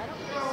I don't know.